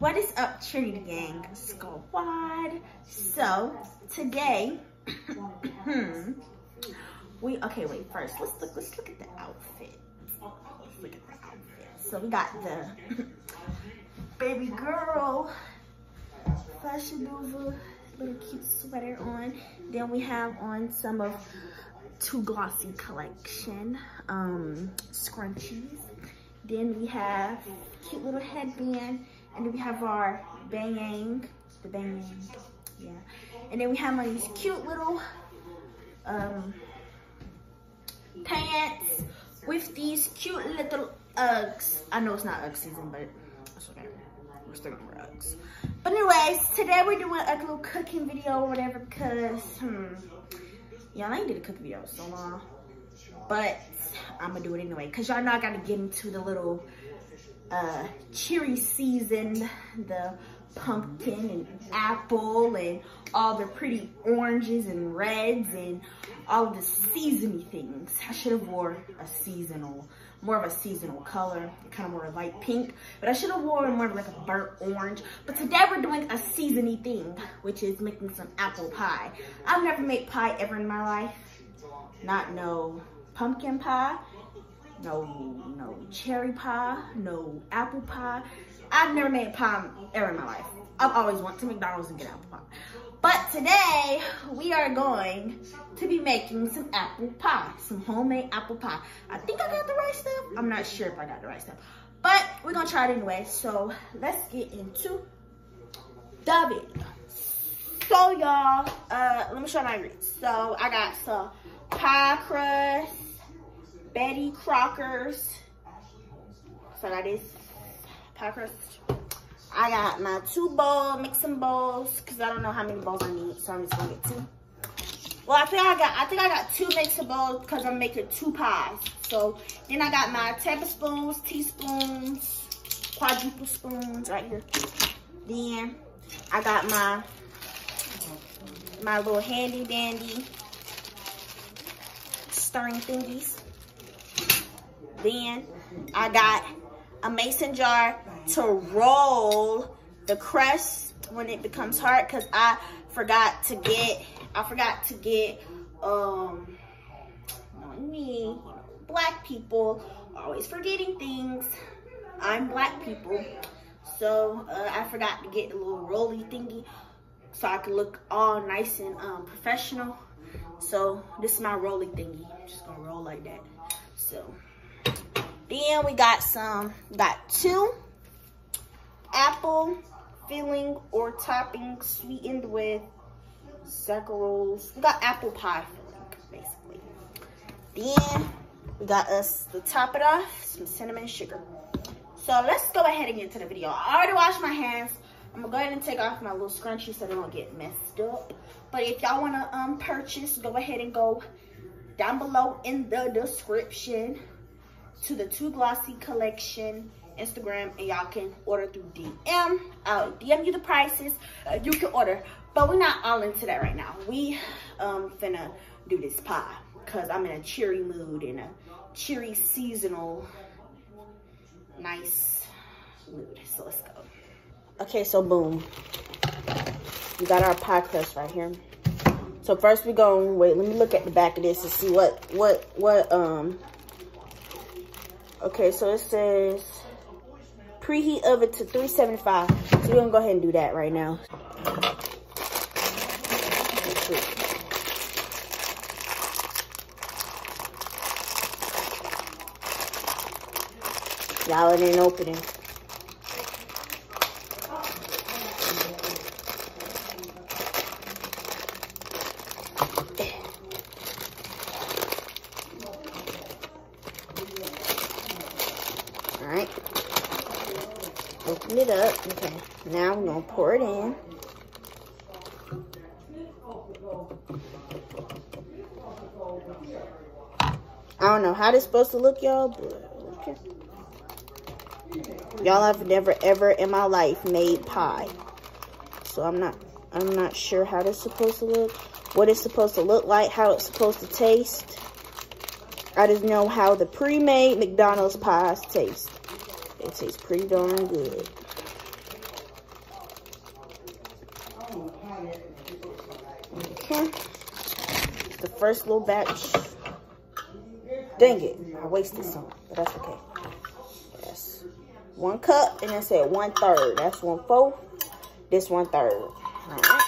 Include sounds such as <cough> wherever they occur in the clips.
What is up, Trinity Gang Squad? So, today, <clears throat> we, okay, wait, first, let's look, let's look at the outfit. Let's look at the outfit. So, we got the <laughs> baby girl Fashion Nova little cute sweater on. Then we have on some of Too Glossy collection um, scrunchies. Then we have cute little headband. And then we have our Bang the Bang yeah. And then we have these cute little um, pants with these cute little Uggs. I know it's not Ugg season, but it's okay. We're still gonna wear Uggs. But anyways, today we're doing a little cooking video or whatever because, hmm, y'all ain't did a cooking video so long. But I'm gonna do it anyway because y'all know I gotta get into the little uh, cherry season, the pumpkin and apple and all the pretty oranges and reds and all the seasony things. I should have wore a seasonal, more of a seasonal color, kind of more light pink, but I should have worn more like a burnt orange. But today we're doing a seasony thing, which is making some apple pie. I've never made pie ever in my life. Not no pumpkin pie, no, no cherry pie, no apple pie. I've never made pie ever in my life. I've always went to McDonald's and get apple pie. But today, we are going to be making some apple pie, some homemade apple pie. I think I got the right stuff. I'm not sure if I got the right stuff. But we're gonna try it anyway. So let's get into the video. So y'all, uh, let me show my ingredients. So I got some pie crust, Betty Crockers. So that is crust. I got my two bowl mixing bowls because I don't know how many bowls I need, so I'm just gonna get two. Well, I think I got I think I got two mixing bowls because I'm making two pies. So then I got my tablespoons, teaspoons, quadruple spoons right here. Then I got my my little handy dandy stirring thingies. Then I got a mason jar to roll the crust when it becomes hard because I forgot to get, I forgot to get, um, me, black people always forgetting things. I'm black people. So uh, I forgot to get a little rolly thingy so I could look all nice and um, professional. So this is my rolly thingy. I'm just gonna roll like that. So then we got some, got two apple filling or topping sweetened with saccharose. We got apple pie filling, basically. Then we got us to top it off, some cinnamon sugar. So let's go ahead and get into the video. I already washed my hands. I'm gonna go ahead and take off my little scrunchie so they don't get messed up. But if y'all wanna um purchase, go ahead and go down below in the description to the Too Glossy collection Instagram and y'all can order through DM. I'll DM you the prices. Uh, you can order, but we're not all into that right now. We um finna do this pie because I'm in a cheery mood in a cheery seasonal nice mood. So let's go. Okay, so boom. We got our pie crust right here. So first we go, wait, let me look at the back of this and see what, what, what, um, Okay, so it says preheat oven to 375. So we're gonna go ahead and do that right now. Y'all, it ain't opening. open it up. Okay, now I'm gonna pour it in. I don't know how this supposed to look, y'all, but okay. Y'all have never ever in my life made pie. So I'm not I'm not sure how this supposed to look, what it's supposed to look like, how it's supposed to taste. I just know how the pre-made McDonald's pies taste. It tastes pretty darn good. Okay. The first little batch. Dang it. I wasted some, but that's okay. Yes. One cup, and I said one third. That's one fourth. This one third. All right.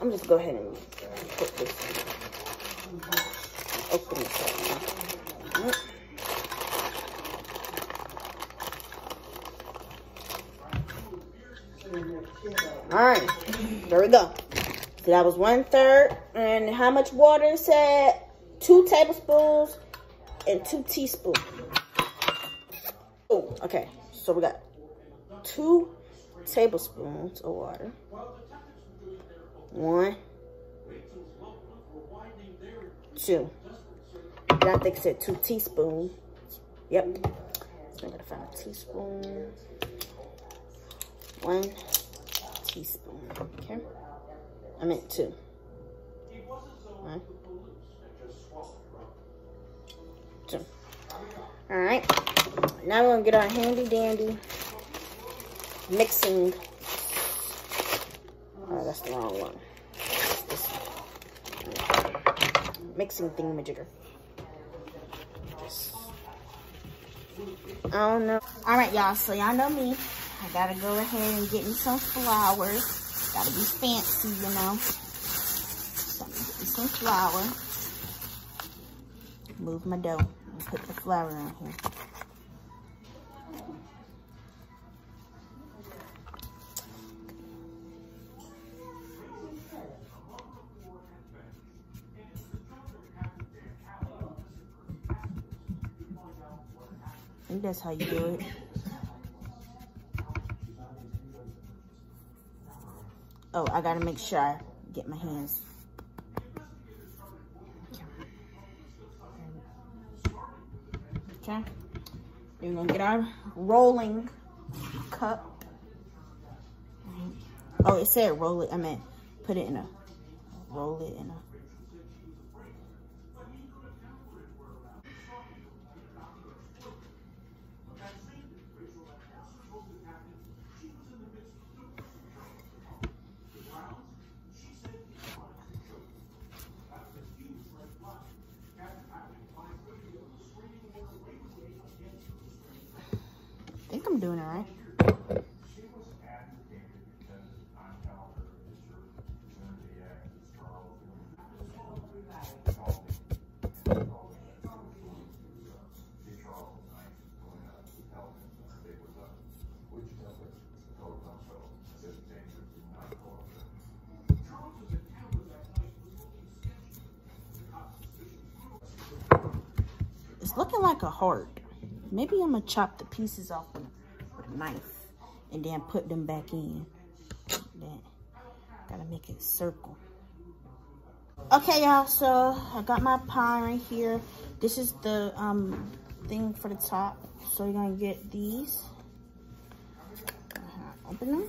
I'm just go ahead and put this. Open up. Right. All right, there we go. That was one third. And how much water is that? Two tablespoons and two teaspoons. Oh, okay. So we got two tablespoons of water. One, two. I think it said two teaspoons. Yep. So I gotta find a teaspoon. One teaspoon. Okay. I meant two. Two. All right. Now we're gonna get our handy dandy mixing. Oh, that's the wrong one. This one. Mixing thingamajigger. I don't know. All right, y'all. So y'all know me. I gotta go ahead and get me some flowers. Gotta be fancy, you know. So get me some flour. Move my dough and put the flour in here. I think that's how you do it. Oh, I gotta make sure I get my hands. Okay. We're gonna get our rolling cup. Oh, it said roll it. I meant put it in a, roll it in a right. It's looking like a heart. Maybe I'm gonna chop the pieces off knife and then put them back in. Gotta make it circle. Okay, y'all, so I got my pie right here. This is the um thing for the top. So you're gonna get these. Open them.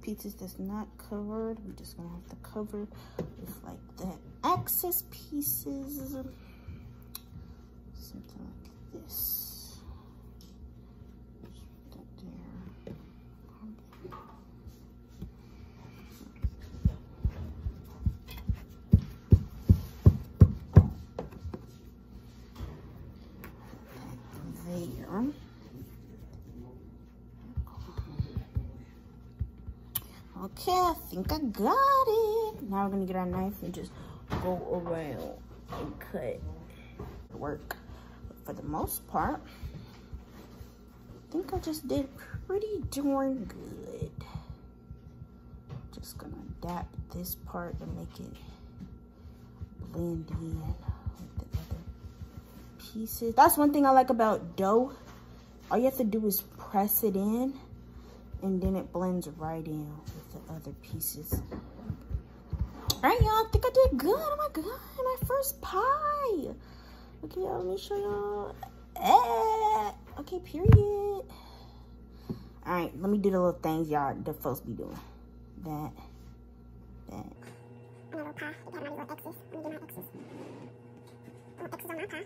Pieces that's not covered. We're just gonna have to cover with like the excess pieces. Something like this. Okay, I think I got it. Now we're gonna get our knife and just go around and cut work. But for the most part, I think I just did pretty darn good. Just gonna adapt this part to make it blend in with the other pieces. That's one thing I like about dough. All you have to do is press it in and then it blends right in with the other pieces. All right, y'all, I think I did good. Oh my God, my first pie. Okay, y'all, let me show y'all. Eh. Okay, period. All right, let me do the little things y'all the folks be doing. That, that. Little pie. My do my X's. X's on my pie.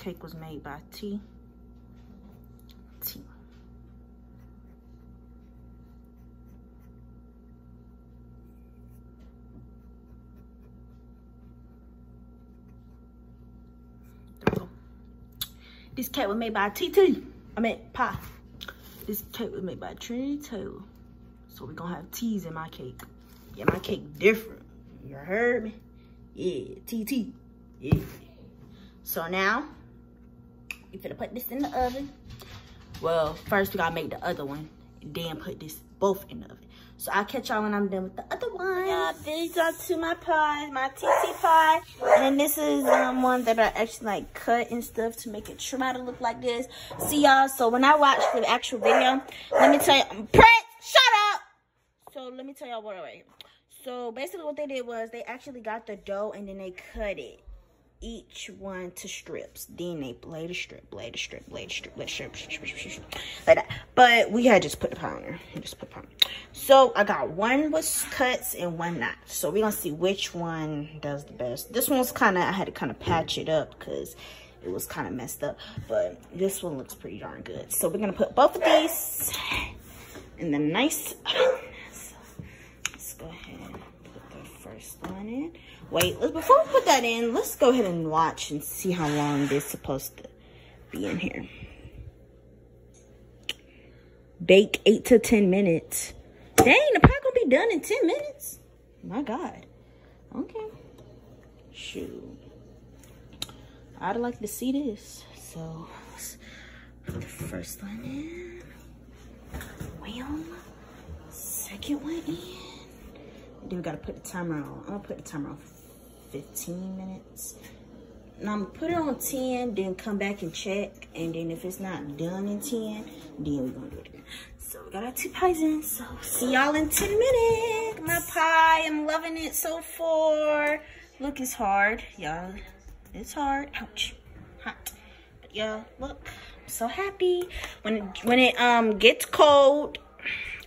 cake was made by T. T. This cake was made by TT. I mean, pie. This cake was made by Trinity Taylor. So we're gonna have T's in my cake. Yeah, my cake different. You heard me? Yeah, TT. Yeah. So now, you finna put this in the oven. Well, first we gotta make the other one, then put this both in the oven. So I'll catch y'all when I'm done with the other one. Yeah, these are two my pies, my TT pie. And this is um, one that I actually like cut and stuff to make it try to look like this. See y'all, so when I watch the actual video, let me tell you, Prince, shut up! So let me tell y'all what I So basically what they did was they actually got the dough and then they cut it each one to strips. Then they blade a strip, blade a strip, blade a strip, blade strip, strip, strip, strip, strip, like that. But we had just put the powder. Just put powder. So I got one with cuts and one not. So we're gonna see which one does the best. This one's kind of I had to kind of patch it up because it was kind of messed up. But this one looks pretty darn good. So we're gonna put both of these in the nice. Let's go ahead and in. Wait, before we put that in, let's go ahead and watch and see how long this is supposed to be in here. Bake 8 to 10 minutes. Dang, the pie gonna be done in 10 minutes? My God. Okay. Shoot. I'd like to see this. So, let's put the first one in. Well, second one in. Then we gotta put the timer on. I'm gonna put the timer on 15 minutes. Now I'm gonna put it on 10, then come back and check. And then if it's not done in 10, then we're gonna do it again. So we got our two pies in. So see y'all in 10 minutes. My pie, I'm loving it so far. Look, it's hard, y'all. It's hard. Ouch. Hot. But y'all, look, I'm so happy. When it, when it um gets cold,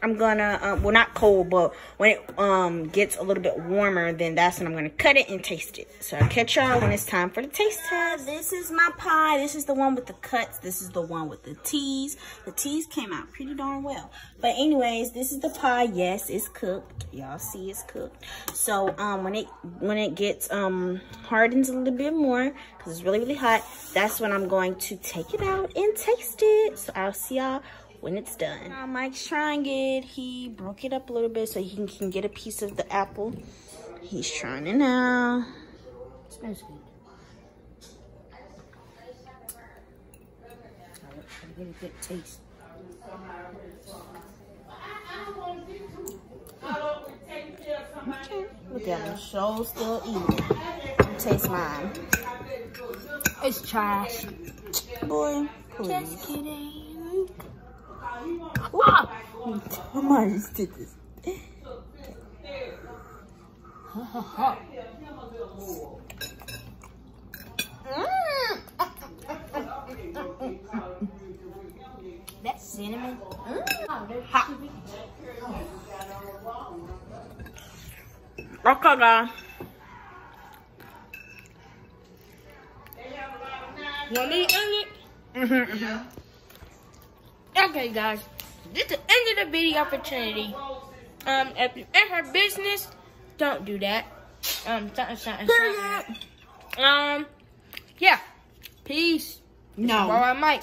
I'm gonna, uh, well not cold, but when it um gets a little bit warmer, then that's when I'm gonna cut it and taste it. So I'll catch y'all when it's time for the taste test. This is my pie. This is the one with the cuts. This is the one with the teas. The teas came out pretty darn well. But anyways, this is the pie. Yes, it's cooked. Y'all see it's cooked. So um when it when it gets um hardens a little bit more, because it's really, really hot, that's when I'm going to take it out and taste it. So I'll see y'all when it's done. Now Mike's trying it. He broke it up a little bit so he can, can get a piece of the apple. He's trying it now. It smells good. Gotta get a good taste. Okay. Look at him. Show still eating. Taste mine. It's trash. Boy, please. Just kidding. Mama just did this. That cinnamon. Hot. Okay, guys. Want me to end it? Mm-hmm, Okay, guys. This is the end of the video opportunity. Um, if you in her business, don't do that. Um, something, something, something. Um, yeah. Peace. No. Bye, Mike.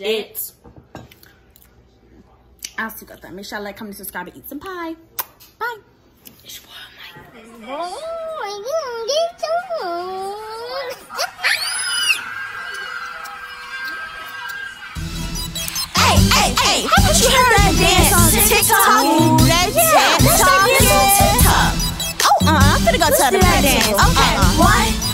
It's. I'll still got that. Make sure I like, comment, subscribe, and eat some pie. Bye. It's your boy, Mike. Hey, hey, haven't you heard that dance on TikTok? That yeah, TikTok. Oh, uh, I'm finna go them that dance. Okay.